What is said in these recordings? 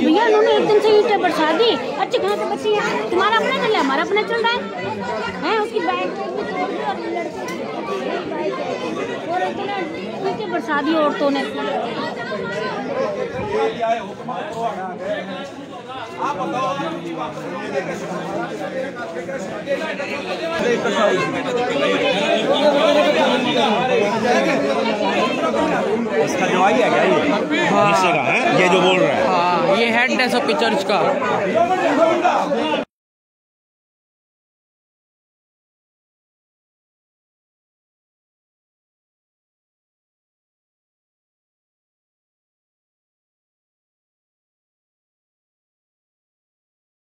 भैया उन्होंने एक दिन से ईटें बरसा दी। अच्छे कहाँ से बच्चे हैं। तुम्हारा अपना चल रहा है, हमारा अपना चल रहा है। हैं, उसकी बाइक की इतने ईटें बरसा दी औरतों ने। इसका जवाई है क्या ये? नीचे का है। ये जो बोल रहा है। हाँ ये हेड है सब चर्च का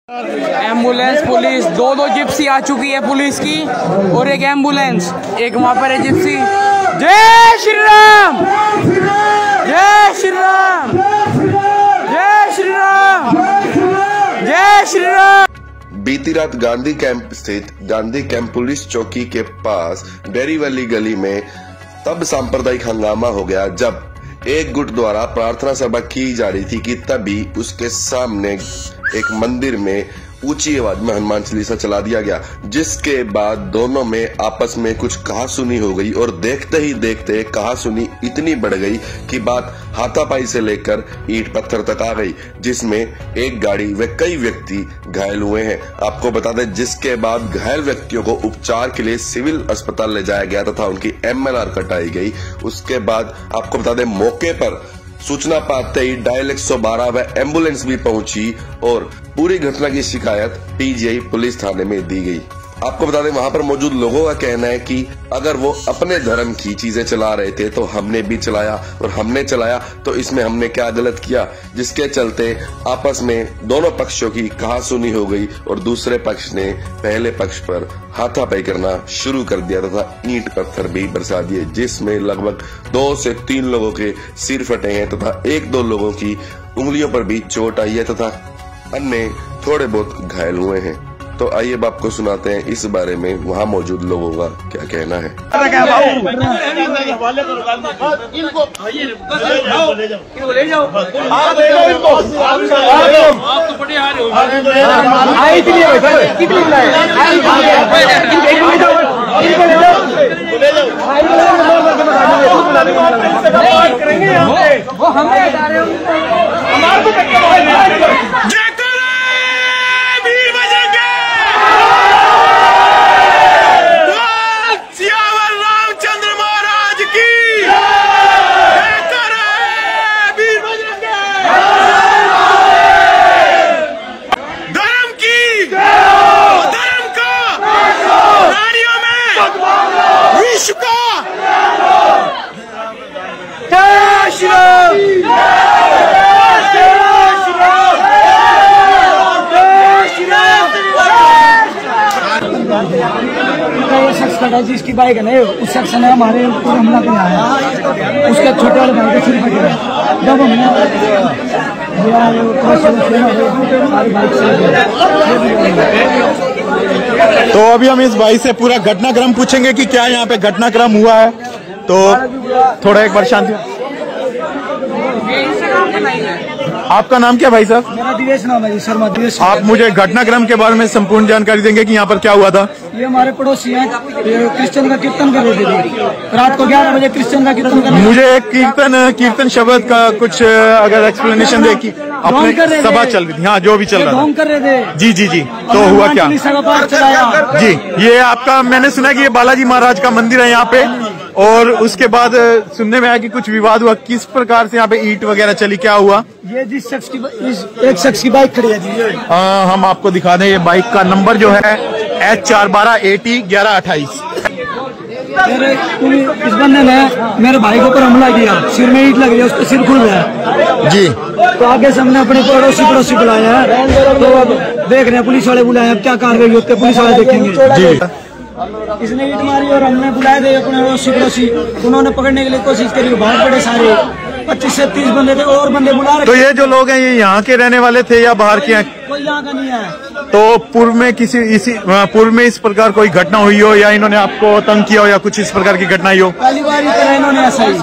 एंबुलेंस, पुलिस। दो दो जिप्सी आ चुकी है पुलिस की और एक एंबुलेंस। एक वहाँ पर है जिप्सी। जय श्री राम जय श्री राम जय श्री राम जय श्री राम बीती रात गांधी कैंप स्थित गांधी कैंप पुलिस चौकी के पास डेरी वाली गली में तब सांप्रदायिक हंगामा हो गया जब एक गुट द्वारा प्रार्थना सभा की जा रही थी कि तभी उसके सामने एक मंदिर में ऊँची आवाज़ में हनुमान चालीसा चला दिया गया, जिसके बाद दोनों में आपस में कुछ कहा सुनी हो गई और देखते ही देखते कहा सुनी इतनी बढ़ गई कि बात हाथापाई से लेकर ईट पत्थर तक आ गई, जिसमें एक गाड़ी व कई व्यक्ति घायल हुए हैं। आपको बता दें, जिसके बाद घायल व्यक्तियों को उपचार के लिए सिविल अस्पताल ले जाया गया तथा उनकी एमएलआर कटाई गई। उसके बाद आपको बता दें, मौके पर सूचना पाते ही डायल 112 व एंबुलेंस भी पहुँची और पूरी घटना की शिकायत पीजीआई पुलिस थाने में दी गई। आपको बता दें, वहाँ पर मौजूद लोगों का कहना है कि अगर वो अपने धर्म की चीज़ें चला रहे थे तो हमने भी चलाया और हमने चलाया तो इसमें हमने क्या गलत किया? जिसके चलते आपस में दोनों पक्षों की कहा सुनी हो गई और दूसरे पक्ष ने पहले पक्ष पर हाथापाई करना शुरू कर दिया तथा ईंट पत्थर भी बरसा दिए, जिसमें लगभग दो से तीन लोगों के सिर फटे हैं, तथा एक दो लोगों की उंगलियों पर भी चोट आई है, तथा अन्य थोड़े बहुत घायल हुए हैं। तो आइए अब आपको सुनाते हैं इस बारे में वहाँ मौजूद लोगों का क्या कहना है बजरंगे बोल सियावर रामचंद्र महाराज की जयकर है वीर बजरंगे धर्म की धर्म का प्राणियों में विश्व का जय श्री राम वो शख्स खड़ा जिसकी बाइक है ना उस शख्स ने हमारे ऊपर हमला किया है। उसके छोटे वाले भाई के सिर फटे हैं। जब हमने से तो अभी हम इस भाई से पूरा घटनाक्रम पूछेंगे कि क्या यहाँ पे घटनाक्रम हुआ है। तो थोड़ा एक बार शांति। आपका नाम क्या भाई साहब? मेरा दिवेश नाम है जी शर्मा दिवेश आप मुझे घटनाक्रम के बारे में संपूर्ण जानकारी देंगे कि यहाँ पर क्या हुआ था। ये हमारे पड़ोसी हैं क्रिश्चियन का कीर्तन कर रहे थे रात को ग्यारह बजे क्रिश्चियन का कीर्तन कर मुझे एक कीर्तन कीर्तन शब्द का कुछ अगर एक्सप्लेनेशन दे की अपने सभा चल रही थी। हाँ जो भी चल रहा था। जी जी जी। तो हुआ क्या? जी ये आपका मैंने सुना कि ये बालाजी महाराज का मंदिर है यहाँ पे। और उसके बाद सुनने में आया कि कुछ विवाद हुआ। किस प्रकार से यहाँ पे ईट वगैरह चली? क्या हुआ? ये जिस शख्स की इस एक शख्स की बाइक खड़ी है जी। अ, हम आपको दिखा दें ये बाइक का नंबर जो है एच चार बारह ए टी ग्यारह अट्ठाईस। इस बंदे ने मेरे भाई के ऊपर हमला किया। सिर में ईट लग गई उसका सिर खुल गया जी। तो आगे से हमने अपने पड़ोसी पड़ोसी बुलाया। है तो अब देख रहे हैं पुलिस वाले बुलाए अब क्या कार्रवाई होती है पुलिस वाले देखेंगे। जी। इसने ईट मारी और हमने बुलाए थे अपने पड़ोसी पड़ोसी उन्होंने पकड़ने के लिए कोशिश करी बाहर पड़े सारे। पच्चीस से तीस बंदे थे और बंदे बुला रहे तो ये जो लोग हैं ये यहाँ के रहने वाले थे या बाहर के कोई यहाँ का नहीं है। तो पूर्व में किसी इसी पूर्व में इस प्रकार कोई घटना हुई हो या इन्होंने आपको तंग किया हो या कुछ इस प्रकार की घटना हुई हो? पहली बार इन्होंने ऐसा ही।